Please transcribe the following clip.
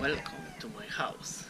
Welcome to my house.